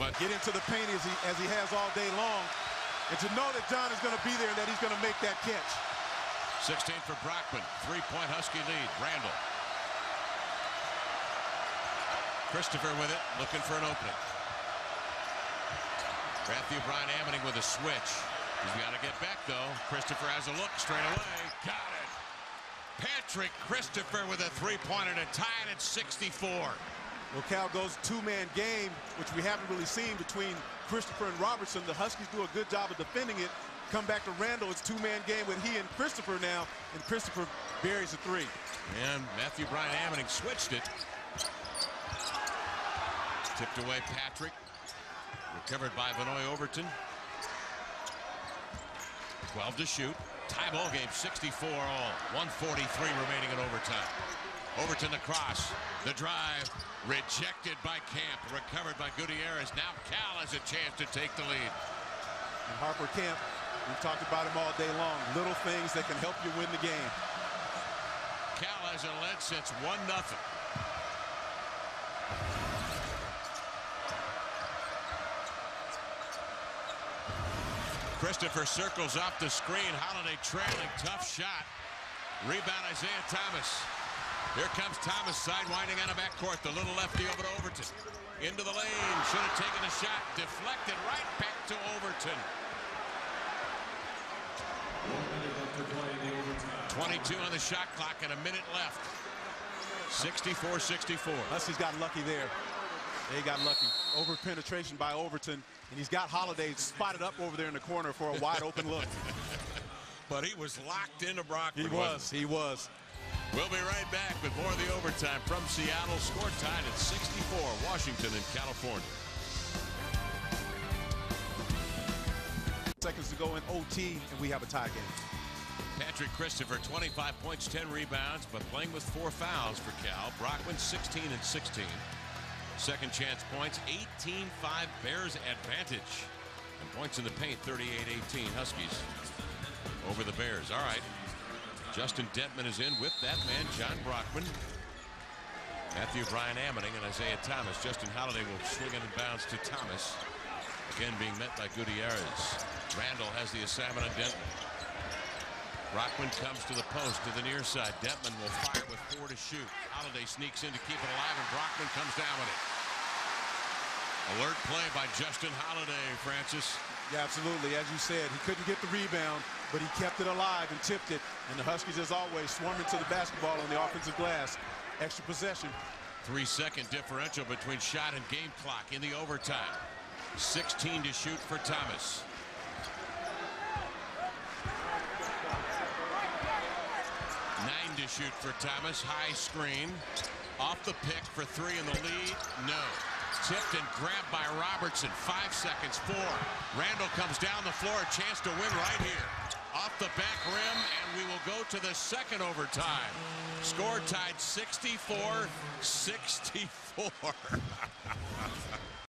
But get into the paint as he, as he has all day long. And to know that Jon is going to be there and that he's going to make that catch. 16 for Brockman. Three-point Husky lead. Randle. Christopher with it, looking for an opening. Matthew Bryan-Amaning with a switch. He's got to get back, though. Christopher has a look straight away. Got it. Patrick Christopher with a three-pointer to tie it at 64. Well, Cal goes two-man game, which we haven't really seen between Christopher and Robertson. The Huskies do a good job of defending it. Come back to Randle. It's two-man game with he and Christopher now, and Christopher buries a three. And Matthew Bryan Ammoning switched it. Tipped away Patrick. Recovered by Venoy Overton. 12 to shoot. Tie ball game 64 all. 143 remaining in overtime. Overton the cross. The drive. Rejected by Kamp. Recovered by Gutierrez. Now Cal has a chance to take the lead. And Harper Kamp, we've talked about him all day long. Little things that can help you win the game. Cal hasn't led since 1 nothing. Christopher circles off the screen. Holiday trailing. Tough shot. Rebound Isaiah Thomas. Here comes Thomas sidewinding out of backcourt. The little lefty over to Overton. Into the lane. Should have taken the shot. Deflected right back to Overton. 22 on the shot clock and a minute left. 64-64. Huskies got lucky there. They got lucky. Over penetration by Overton, and he's got Holiday spotted up over there in the corner for a wide open look. but he was locked into Brockman. He was. He was. We'll be right back with more of the overtime from Seattle. Score tied at 64, Washington and California. Seconds to go in OT, and we have a tie game. Patrick Christopher, 25 points, 10 rebounds, but playing with four fouls for Cal. Brockman, 16 and 16. Second chance points, 18-5 Bears advantage. And points in the paint, 38-18 Huskies over the Bears. All right. Justin Dentmon is in with that man, Jon Brockman. Matthew Bryan-Amaning and Isaiah Thomas. Justin Holiday will swing it in bounds to Thomas. Again being met by Gutierrez. Randle has the assignment on. Brockman comes to the post to the near side. Dentmon will fire with four to shoot. Holiday sneaks in to keep it alive, and Brockman comes down with it. Alert play by Justin Holiday, Francis. Yeah, absolutely. As you said, he couldn't get the rebound, but he kept it alive and tipped it. And the Huskies, as always, swarming to the basketball on the offensive glass. Extra possession. Three-second differential between shot and game clock in the overtime. 16 to shoot for Thomas. Nine to shoot for Thomas. High screen. Off the pick for three in the lead. No. Tipped and grabbed by Robertson. Five seconds. Four. Randle comes down the floor. A chance to win right here. Off the back rim, and we will go to the second overtime. Score tied 64-64.